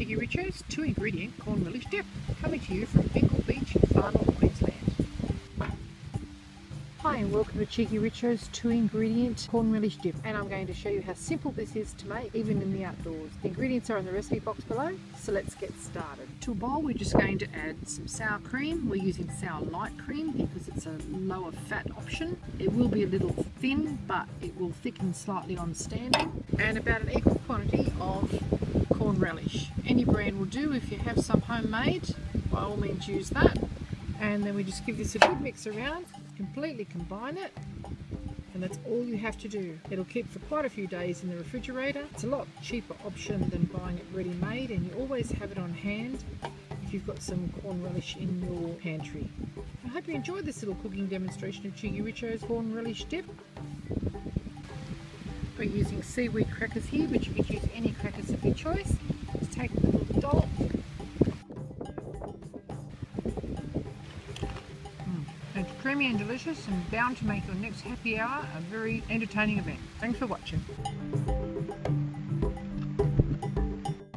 Cheeky Richo's two ingredient corn relish dip, coming to you from Bingle Beach in far north Queensland. Hi and welcome to Cheeky Richo's two ingredient corn relish dip and I'm going to show you how simple this is to make even in the outdoors. The ingredients are in the recipe box below so let's get started. To a bowl we're just going to add some sour cream. We're using sour light cream because it's a lower fat option. It will be a little thin but it will thicken slightly on standing and about an equal quantity relish. Any brand will do if you have some homemade by all means use that and then we just give this a good mix around completely combine it and that's all you have to do. It'll keep for quite a few days in the refrigerator. It's a lot cheaper option than buying it ready made and you always have it on hand if you've got some corn relish in your pantry. I hope you enjoyed this little cooking demonstration of Cheeky Richo's corn relish dip. We're using seaweed crackers here but you could use any crackers of your choice. A little dollop It's creamy and delicious and bound to make your next happy hour a very entertaining event. Thanks for watching.